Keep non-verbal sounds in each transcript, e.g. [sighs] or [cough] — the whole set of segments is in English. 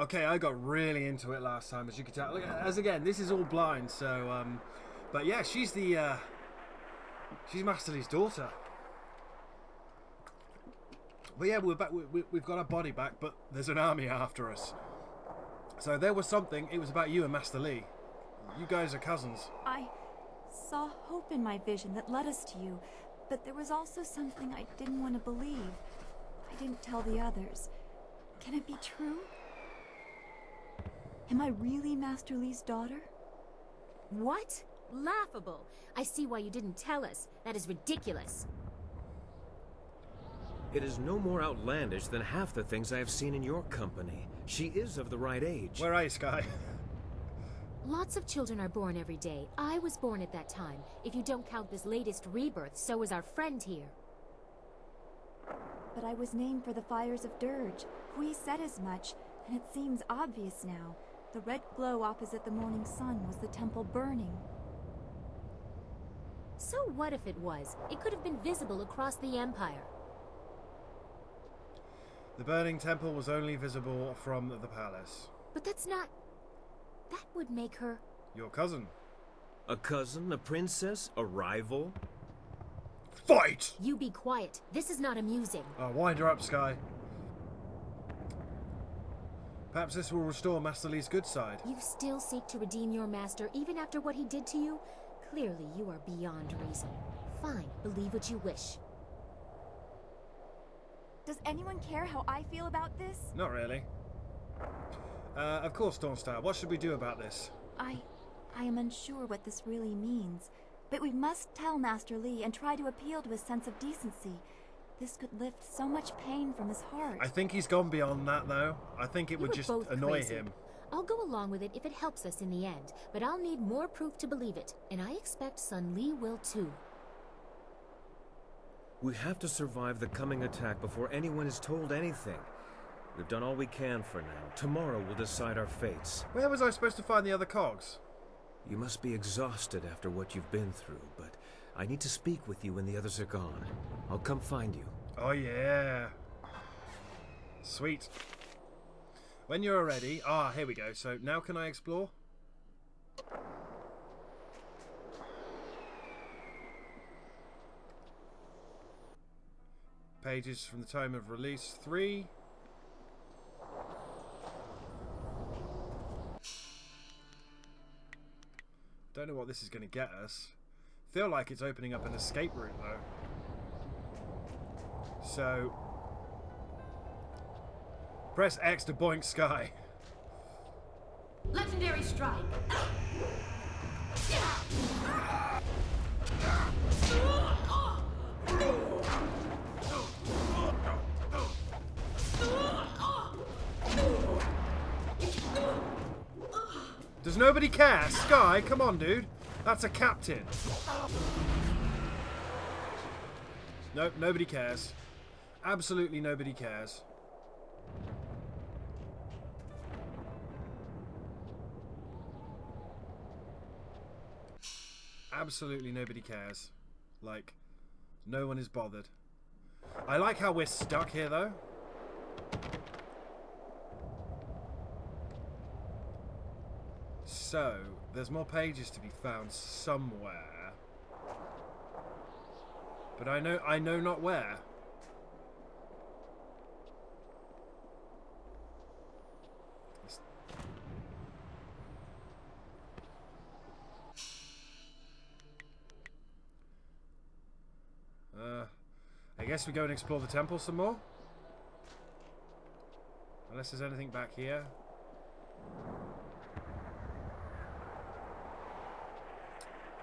Okay, I got really into it last time, as you can tell. As again, this is all blind, so um, but yeah, she's the uh, she's Master Li's daughter. But yeah, we're back. We, we've got our body back, but there's an army after us. So there was something. It was about you and Master Li. You guys are cousins. I saw hope in my vision that led us to you, but there was also something I didn't want to believe. I didn't tell the others. Can it be true? Am I really Master Li's daughter? What? Laughable. I see why you didn't tell us. That is ridiculous. It is no more outlandish than half the things I have seen in your company. She is of the right age. Where are you, Sky? Lots of children are born every day. I was born at that time. If you don't count this latest rebirth, so is our friend here. But I was named for the fires of Dirge. Hui said as much, and it seems obvious now. The red glow opposite the morning sun was the temple burning. So what if it was? It could have been visible across the Empire. The burning temple was only visible from the palace. But that's not... That would make her... Your cousin. A cousin, a princess, a rival? Fight! You be quiet. This is not amusing. Oh, wind her up, Sky. Perhaps this will restore Master Li's good side. You still seek to redeem your master even after what he did to you? Clearly, you are beyond reason. Fine, believe what you wish. Does anyone care how I feel about this? Not really. Uh, of course, Dawnstar. What should we do about this? I... I am unsure what this really means. But we must tell Master Li and try to appeal to his sense of decency. This could lift so much pain from his heart. I think he's gone beyond that, though. I think it You would were just both annoy crazy. him. I'll go along with it if it helps us in the end, but I'll need more proof to believe it, and I expect Sun Li will too. We have to survive the coming attack before anyone is told anything. We've done all we can for now. Tomorrow will decide our fates. Where was I supposed to find the other cogs? You must be exhausted after what you've been through, but I need to speak with you when the others are gone. I'll come find you. Oh, yeah. Sweet. When you're ready... Ah, here we go. So now can I explore? Pages from the Tome of Release 3. Don't know what this is going to get us. Feel like it's opening up an escape route though. So press X to boink sky. Legendary strike. Does nobody care? Sky, come on, dude. That's a captain. Nope, nobody cares. Absolutely nobody cares. Absolutely nobody cares. Like, no one is bothered. I like how we're stuck here, though. So, there's more pages to be found somewhere. But I know I know not where. Uh, I guess we go and explore the temple some more. Unless there's anything back here.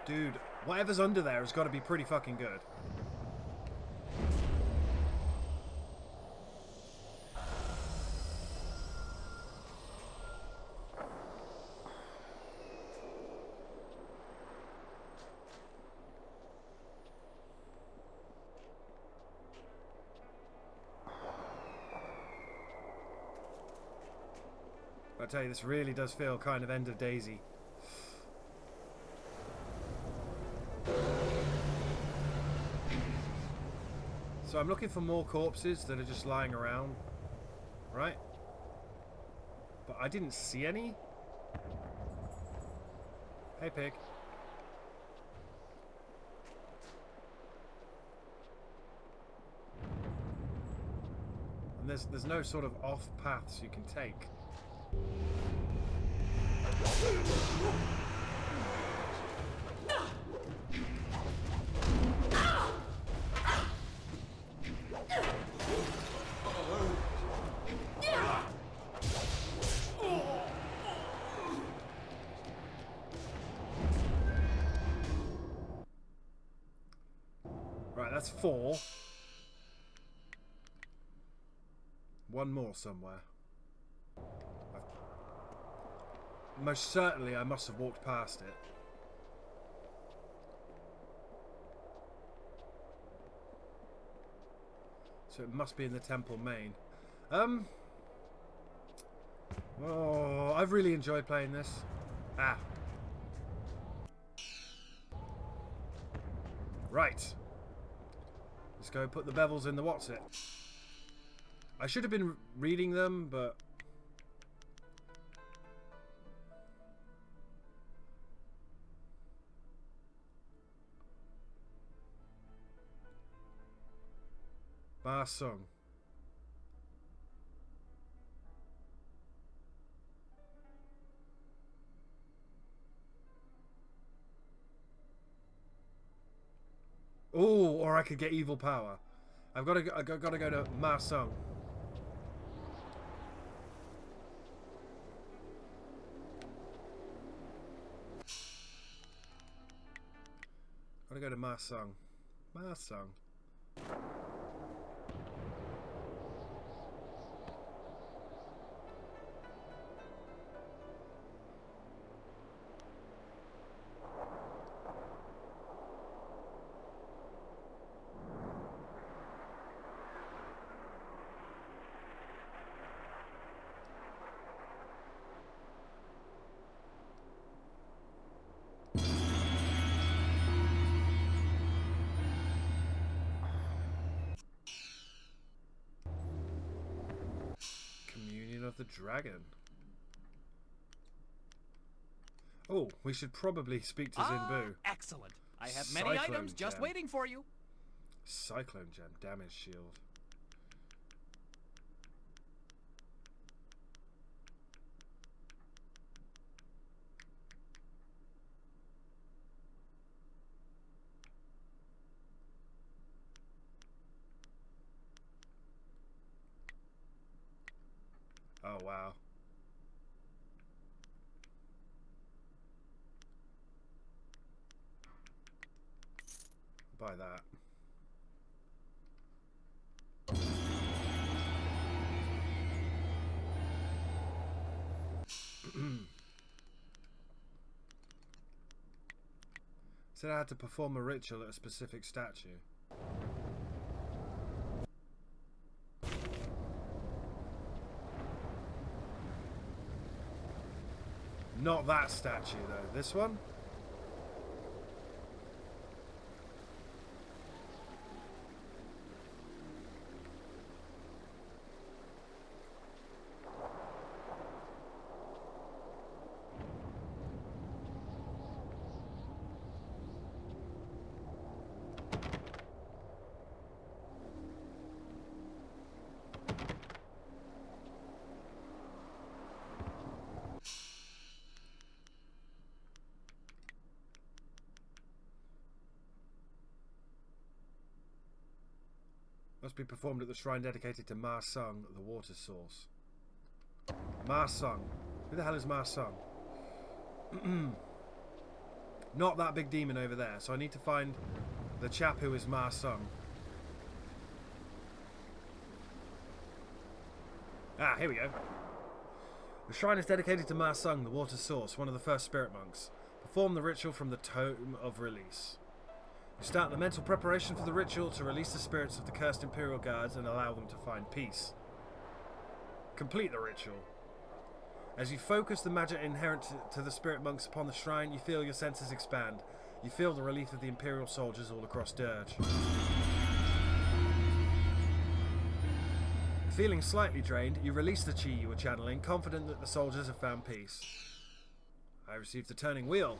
Dude, whatever's under there has got to be pretty fucking good. I tell you, this really does feel kind of end of Daisy. So I'm looking for more corpses that are just lying around. Right? but I didn't see any. Hey, pig. And there's there's no sort of off paths you can take. Right, that's four. One more somewhere. I've... Most certainly I must have walked past it. So it must be in the temple main. Um... Oh, I've really enjoyed playing this. Ah. Right. Let's go put the bevels in the what's it. I should have been reading them, but... Ma Sung. Oh, or I could get evil power. I've got to I've got to go to Ma Sung. Gotta go to Ma Sung. Ma Sung. Dragon. Oh, we should probably speak to Ah, Zin Bu. excellent. I have many Cyclone items just gem. waiting for you. Cyclone Gem, damage shield. Wow. Buy that. [clears throat] Said I had to perform a ritual at a specific statue. Not that statue though. This one? Be performed at the shrine dedicated to Ma Sung, the water source. Ma Sung. Who the hell is Ma Sung? [clears throat] Not that big demon over there, so I need to find the chap who is Ma Sung. Ah, here we go. The shrine is dedicated to Ma Sung, the water source, one of the first spirit monks. Perform the ritual from the Tome of Release. Start the mental preparation for the ritual to release the spirits of the cursed Imperial Guards and allow them to find peace. Complete the ritual. As you focus the magic inherent to- to the spirit monks upon the shrine, you feel your senses expand. You feel the relief of the Imperial soldiers all across Dirge. Feeling slightly drained, you release the chi you were channeling, confident that the soldiers have found peace. I received the turning wheel.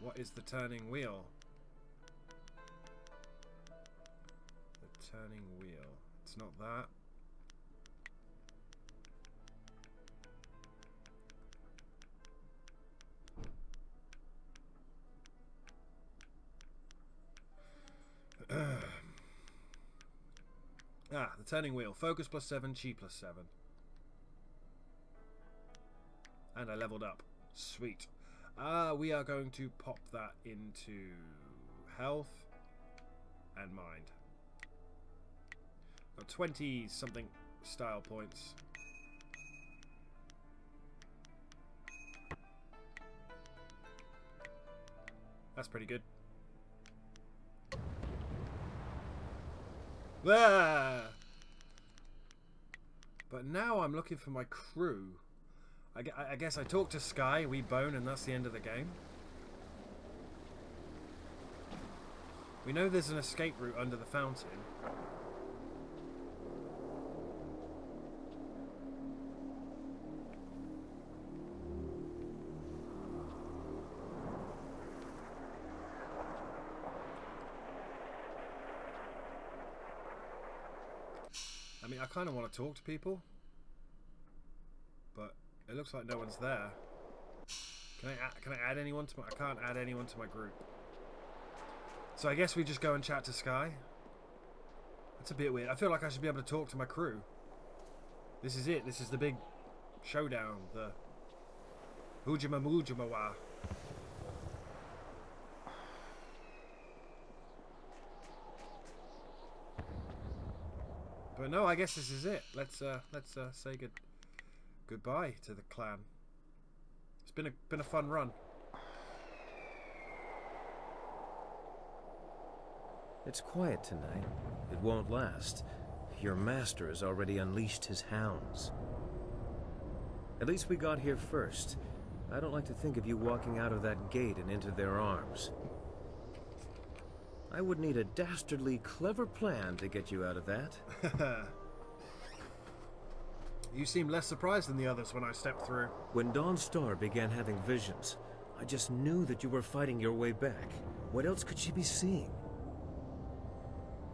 What is the turning wheel? The turning wheel. It's not that. [clears throat] ah, the turning wheel. Focus plus 7, chi plus 7. And I leveled up. Sweet. Uh, we are going to pop that into health and mind. Got 20 something style points. That's pretty good. Ah! But now I'm looking for my crew. I, I guess I talk to Sky, we bone, and that's the end of the game. We know there's an escape route under the fountain. I mean, I kind of want to talk to people, it looks like no one's there. Can I add, can I add anyone to my? I can't add anyone to my group. So I guess we just go and chat to Sky. That's a bit weird. I feel like I should be able to talk to my crew. This is it. This is the big showdown. The Hujima Mujimawa. But no, I guess this is it. Let's uh, let's uh, say good goodbye to the clan. It's been a been a fun run. It's quiet tonight. It won't last. Your master has already unleashed his hounds. At least we got here first. I don't like to think of you walking out of that gate and into their arms. I would need a dastardly clever plan to get you out of that. [laughs] You seem less surprised than the others when I stepped through. When Dawn Star began having visions, I just knew that you were fighting your way back. What else could she be seeing?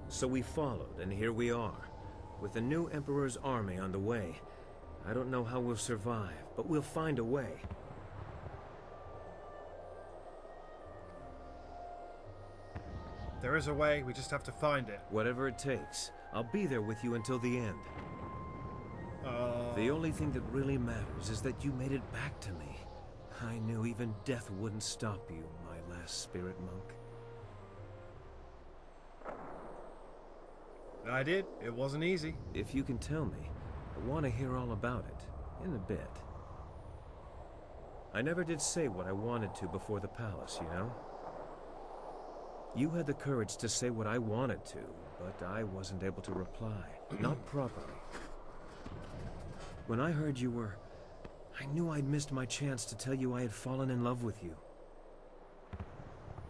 So we followed, and here we are, with the new Emperor's army on the way. I don't know how we'll survive, but we'll find a way. There is a way, we just have to find it. Whatever it takes, I'll be there with you until the end. Uh, The only thing that really matters is that you made it back to me. I knew even death wouldn't stop you, my last spirit monk. I did. It wasn't easy. If you can tell me, I want to hear all about it, in a bit. I never did say what I wanted to before the palace, you know? You had the courage to say what I wanted to, but I wasn't able to reply. Not properly. When I heard you were... I knew I'd missed my chance to tell you I had fallen in love with you.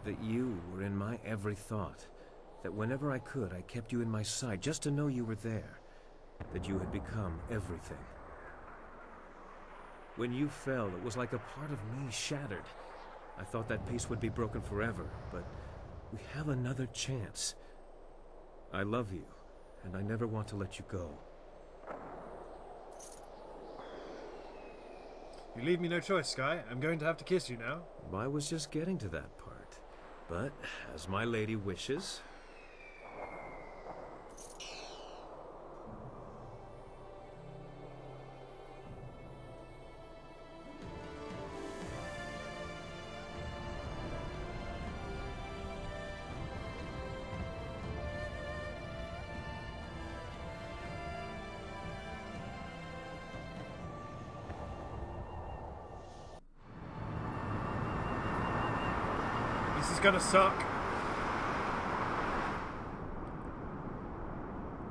That you were in my every thought. That whenever I could, I kept you in my sight just to know you were there. That you had become everything. When you fell, it was like a part of me shattered. I thought that peace would be broken forever, but we have another chance. I love you, and I never want to let you go. You leave me no choice, Sky. I'm going to have to kiss you now. I was just getting to that part. But, as my lady wishes, gonna suck.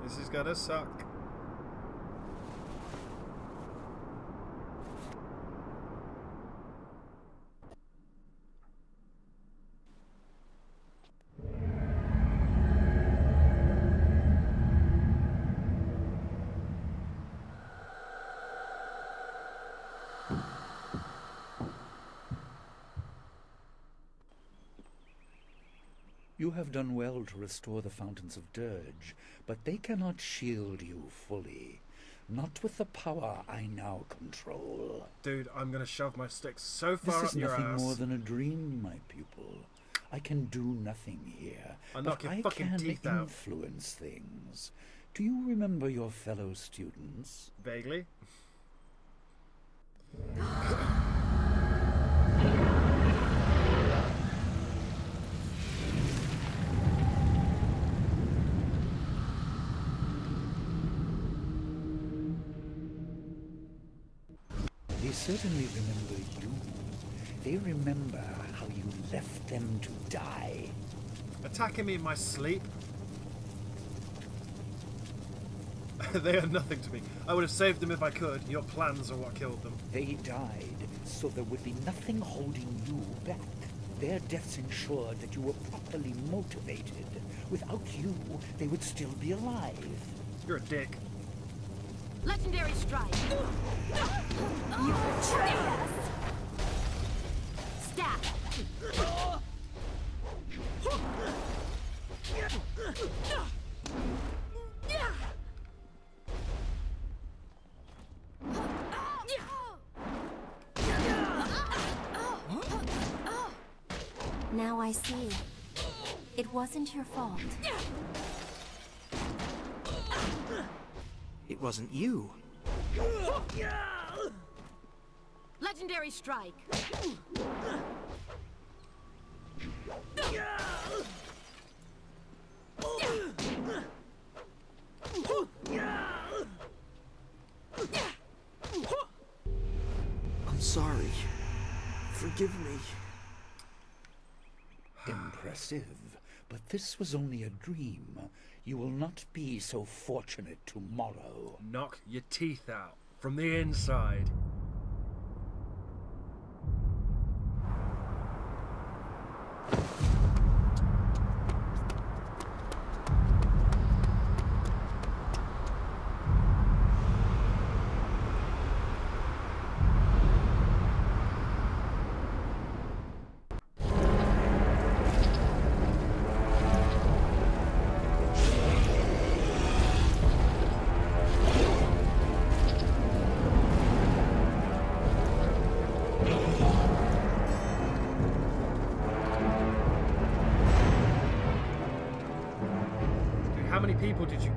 This is gonna suck. Have done well to restore the Fountains of Dirge, but they cannot shield you fully. Not with the power I now control. Dude, I'm gonna shove my stick so far This is up your nothing ass. more than a dream, my pupil. I can do nothing here, I'll but knock your I fucking can teeth out. influence things. Do you remember your fellow students? Vaguely. [gasps] [laughs] certainly remember you. They remember how you left them to die. Attacking me in my sleep? [laughs] they are nothing to me. I would have saved them if I could. Your plans are what killed them. They died, so there would be nothing holding you back. Their deaths ensured that you were properly motivated. Without you, they would still be alive. You're a dick. Legendary strike. You betrayed us! Stab. Now I see. It wasn't your fault. Wasn't you. Legendary strike. I'm sorry. Forgive me. Impressive. But this was only a dream. You will not be so fortunate tomorrow. Knock your teeth out from the inside.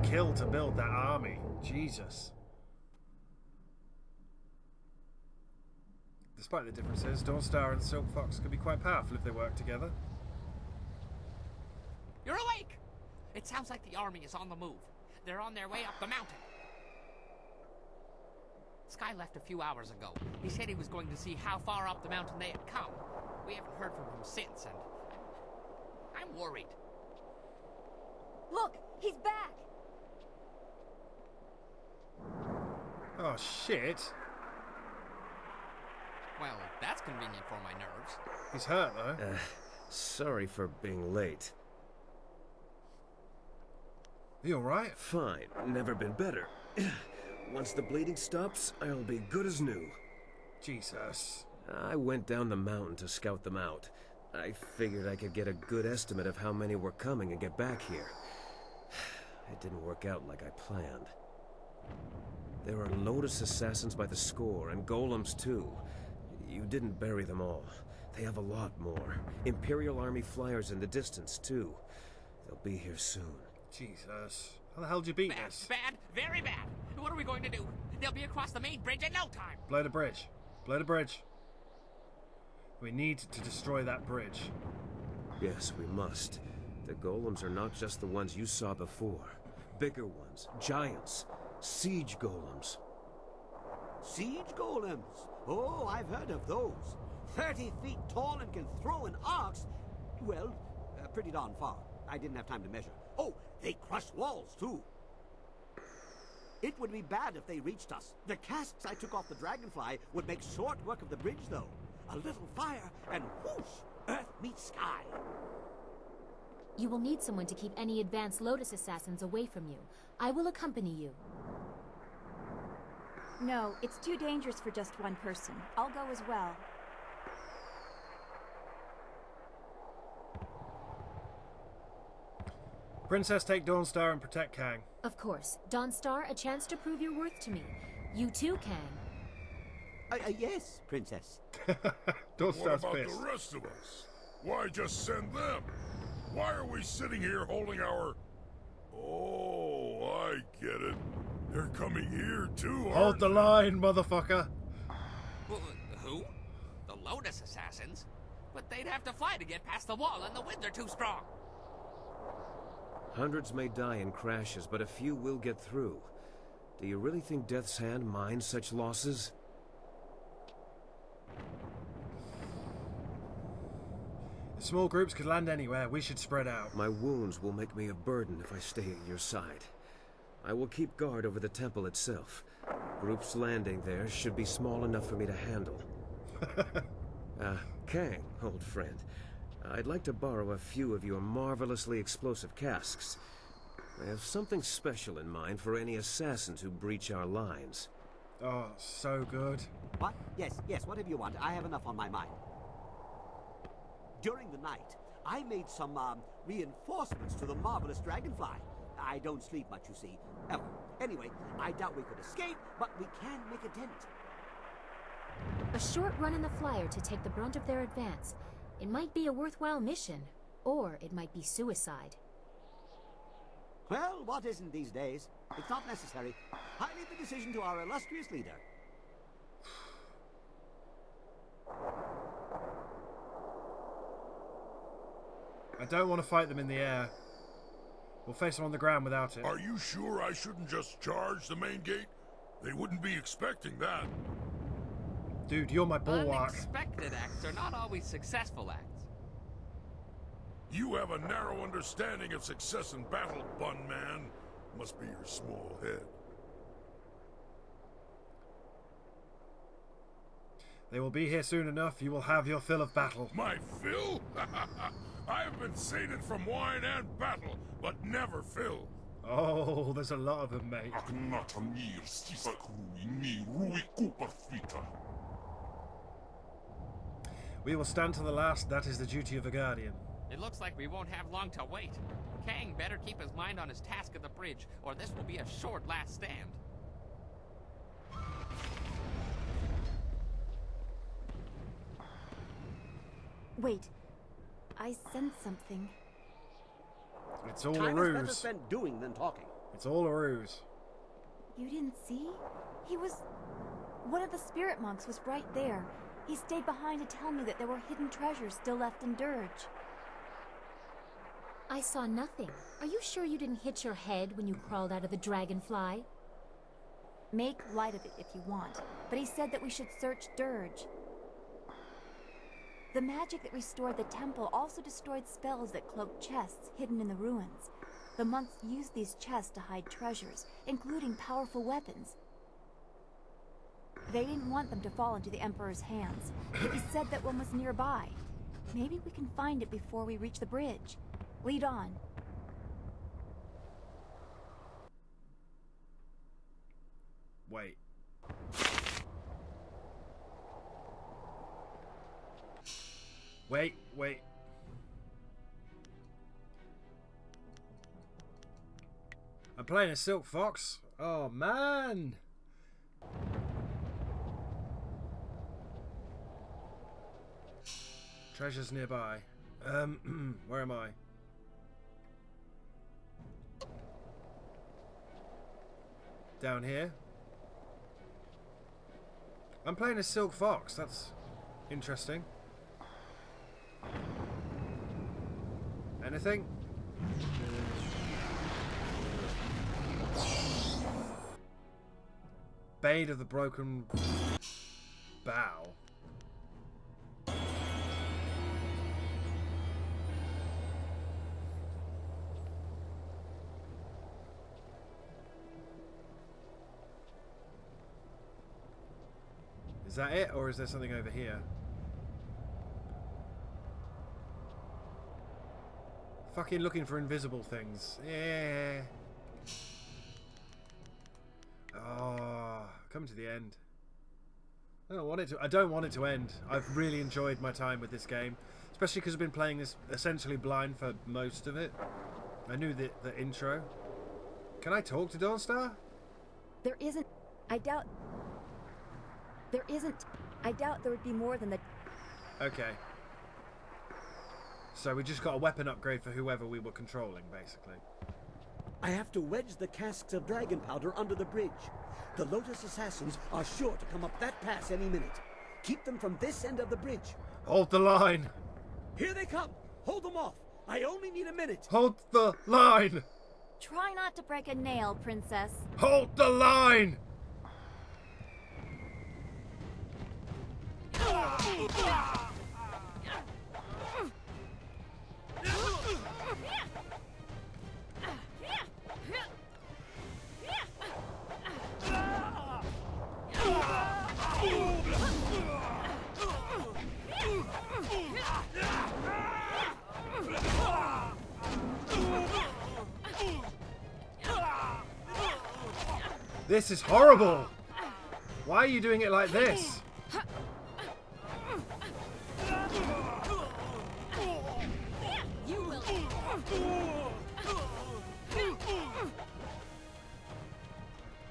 Kill to build that army? Jesus. Despite the differences, Dawnstar and Silk Fox could be quite powerful if they work together. You're awake! It sounds like the army is on the move. They're on their way up the mountain. Sky left a few hours ago. He said he was going to see how far up the mountain they had come. We haven't heard from him since, and I'm worried. Look, he's back! Oh shit. Well, that's convenient for my nerves. He's hurt though. Uh, sorry for being late. You alright? Fine, never been better. [clears throat] Once the bleeding stops, I'll be good as new. Jesus. I went down the mountain to scout them out. I figured I could get a good estimate of how many were coming and get back here. [sighs] It didn't work out like I planned. There are Lotus assassins by the score, and golems too. You didn't bury them all. They have a lot more. Imperial Army flyers in the distance, too. They'll be here soon. Jesus. How the hell did you beat Bad, this? bad, very bad. What are we going to do? They'll be across the main bridge in no time. Blow the bridge. Blow the bridge. We need to destroy that bridge. Yes, we must. The golems are not just the ones you saw before. Bigger ones, giants, siege golems. Siege golems. Oh, I've heard of those. Thirty feet tall and can throw an axe. Well, uh, pretty darn far. I didn't have time to measure. Oh, they crush walls, too. It would be bad if they reached us. The casks I took off the Dragonfly would make short work of the bridge, though. A little fire, and whoosh! Earth meets sky. You will need someone to keep any advanced Lotus assassins away from you. I will accompany you. No, it's too dangerous for just one person. I'll go as well. Princess, take Dawnstar and protect Kang. Of course. Dawnstar, a chance to prove your worth to me. You too, Kang. Uh, uh, yes, Princess. [laughs] What about pissed. the rest of us? Why just send them? Why are we sitting here holding our... Oh, I get it. They're coming here too, Hold aren't the they? line, motherfucker. Well, who? The Lotus Assassins? But they'd have to fly to get past the wall, and the winds are too strong. Hundreds may die in crashes, but a few will get through. Do you really think Death's Hand minds such losses? Small groups could land anywhere, we should spread out. My wounds will make me a burden if I stay at your side. I will keep guard over the temple itself. Groups landing there should be small enough for me to handle. uh, [laughs] Kang, old friend. I'd like to borrow a few of your marvelously explosive casks. I have something special in mind for any assassins who breach our lines. Oh, so good. What? Yes, yes, whatever you want. I have enough on my mind. During the night, I made some um, reinforcements to the marvelous dragonfly. I don't sleep much, you see, ever. Anyway, I doubt we could escape, but we can make a dent. A short run in the flyer to take the brunt of their advance. It might be a worthwhile mission, or it might be suicide. Well, what isn't these days? It's not necessary. I leave the decision to our illustrious leader. I don't want to fight them in the air. We'll face them on the ground without it. Are you sure I shouldn't just charge the main gate? They wouldn't be expecting that. Dude, you're my bulwark. Unexpected acts are not always successful acts. You have a narrow understanding of success in battle, bun man. Must be your small head. They will be here soon enough. You will have your fill of battle. My fill? [laughs] I have been sated from wine and battle, but never filled. Oh, there's a lot of them, mate. We will stand to the last. That is the duty of a guardian. It looks like we won't have long to wait. Kang better keep his mind on his task at the bridge, or this will be a short last stand. Wait. I sense something. It's all a ruse. Time is better ruse. spent doing than talking. It's all a ruse. You didn't see? He was. One of the spirit monks was right there. He stayed behind to tell me that there were hidden treasures still left in Dirge. I saw nothing. Are you sure you didn't hit your head when you crawled out of the dragonfly? Make light of it if you want, but he said that we should search Dirge. The magic that restored the temple also destroyed spells that cloaked chests hidden in the ruins. The monks used these chests to hide treasures, including powerful weapons. They didn't want them to fall into the Emperor's hands. He said that one was nearby. Maybe we can find it before we reach the bridge. Lead on. Wait. Wait, wait. I'm playing a Silk Fox. Oh man. Treasures nearby. Um, [clears throat] where am I? Down here. I'm playing a Silk Fox. That's interesting. Anything? Bade of the Broken Bow. Is that it, or is there something over here? Fucking looking for invisible things. Yeah. Ah, oh, coming to the end. I don't want it to. I don't want it to end. I've really enjoyed my time with this game, especially because I've been playing this essentially blind for most of it. I knew the, the intro. Can I talk to Dawnstar? There isn't. I doubt. There isn't. I doubt there would be more than the. Okay. So we just got a weapon upgrade for whoever we were controlling, basically. I have to wedge the casks of dragon powder under the bridge. The Lotus assassins are sure to come up that pass any minute. Keep them from this end of the bridge. Hold the line! Here they come. Hold them off. I only need a minute. Hold the line! Try not to break a nail, Princess. Hold the line! Ah. This is horrible! Why are you doing it like this?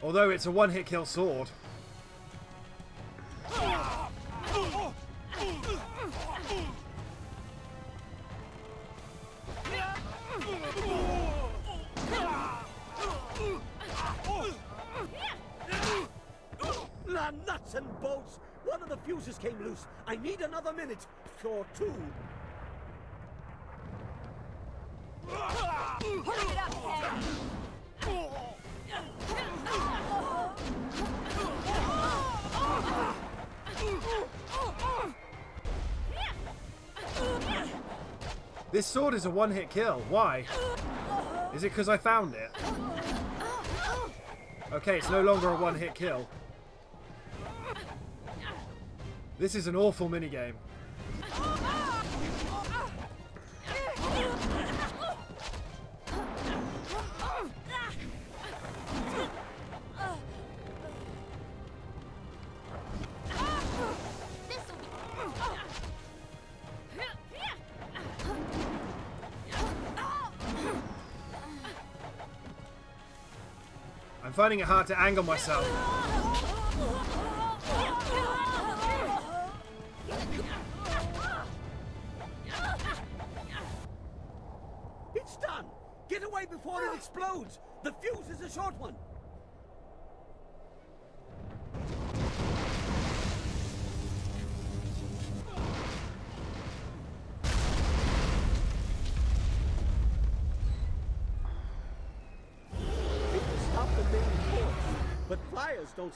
Although it's a one-hit kill sword. This sword is a one-hit kill. Why? Is it because I found it? Okay, it's no longer a one-hit kill. This is an awful minigame. Finding it hard to angle myself. It's done. Get away before it explodes. The fuse is a short one.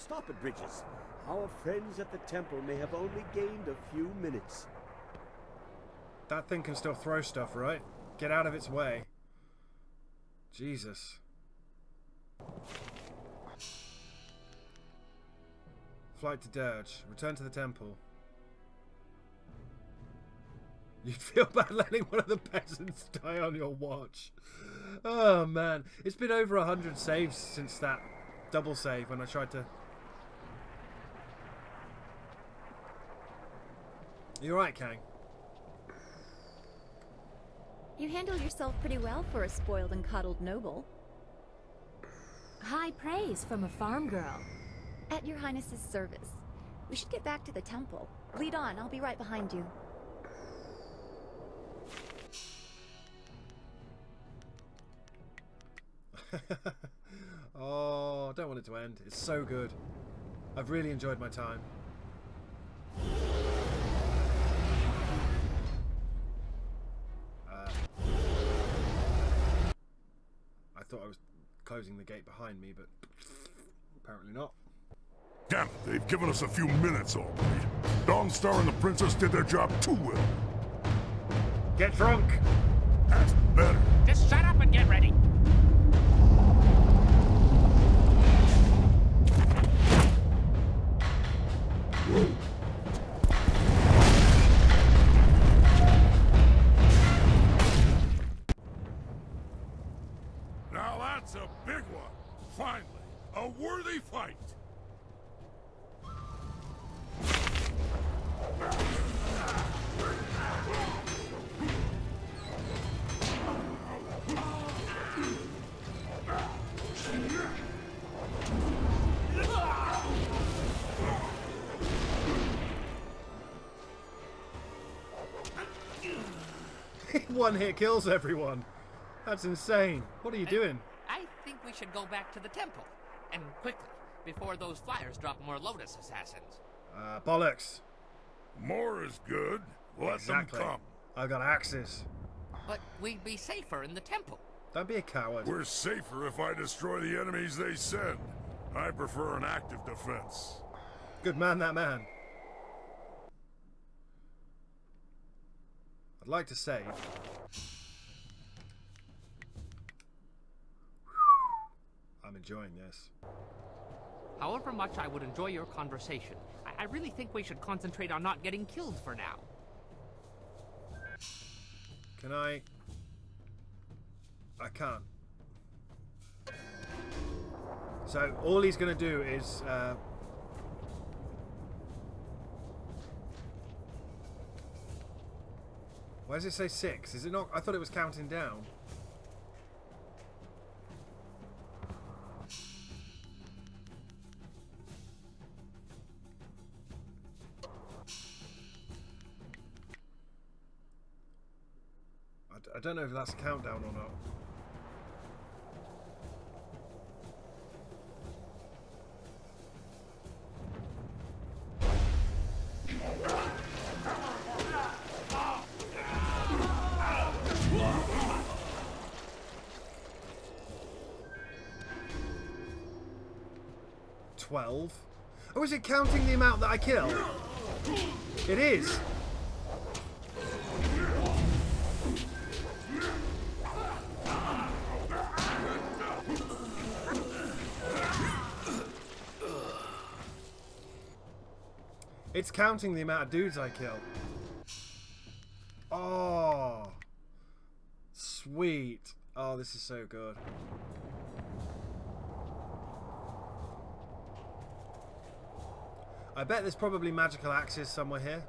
Stop at bridges. Our friends at the temple may have only gained a few minutes. That thing can still throw stuff, right? Get out of its way. Jesus. Flight to Dirge. Return to the temple. You'd feel bad letting one of the peasants die on your watch. Oh man. It's been over a hundred saves since that double save when I tried to... You alright, Kang? You handle yourself pretty well for a spoiled and coddled noble. High praise from a farm girl. At your highness's service. We should get back to the temple. Lead on, I'll be right behind you. [laughs] oh, I don't want it to end. It's so good. I've really enjoyed my time. Thought I was closing the gate behind me, but apparently not. Damn it, they've given us a few minutes already. Dawnstar and the Princess did their job too well. Get drunk! That's better. Just shut up and get ready. One hit kills everyone. That's insane. What are you doing? I think we should go back to the temple. And quickly, before those flyers drop more Lotus assassins. Uh, bollocks. More is good. Let exactly. them come. I've got axes. But we'd be safer in the temple. Don't be a coward. We're safer if I destroy the enemies they send. I prefer an active defense. Good man, that man. I'd like to save. Enjoying this. However much I would enjoy your conversation, I, I really think we should concentrate on not getting killed for now. Can I... I can't. So all he's going to do is... Uh, why does it say six? Is it not? I thought it was counting down. I, don't know if that's a countdown or not. Twelve. Oh, is it counting the amount that I kill? It is. It's counting the amount of dudes I kill. Oh. Sweet. Oh, this is so good. I bet there's probably magical axes somewhere here.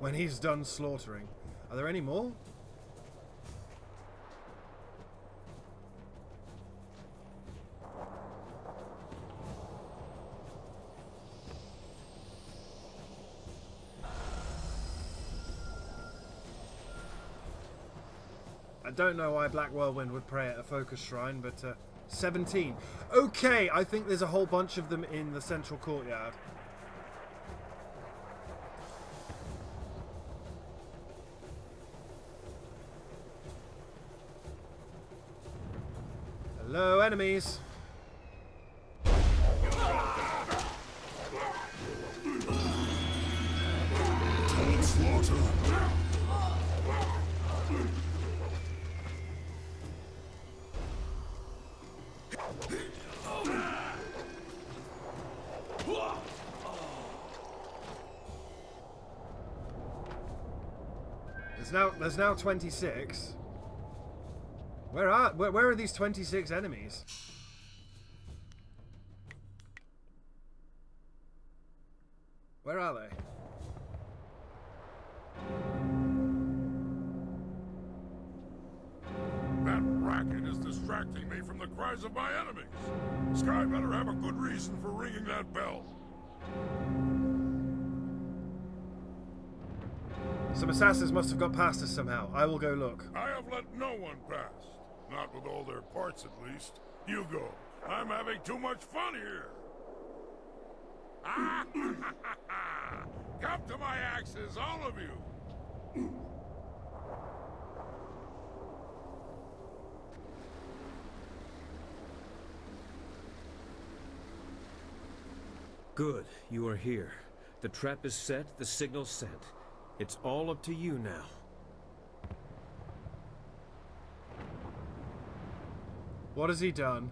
When he's done slaughtering. Are there any more? Don't know why Black Whirlwind would pray at a focus shrine, but uh, 17. Okay, I think there's a whole bunch of them in the central courtyard. Hello, enemies. Now 26. Where are where, where are these 26 enemies? Where are they? That racket is distracting me from the cries of my enemies. Sky better have a good reason for ringing that bell. Some assassins must have got past us somehow. I will go look. I have let no one past. Not with all their parts, at least. You go. I'm having too much fun here. Ah! [laughs] Come to my axes, all of you. Good, you are here. The trap is set, the signal sent. It's all up to you now. What has he done?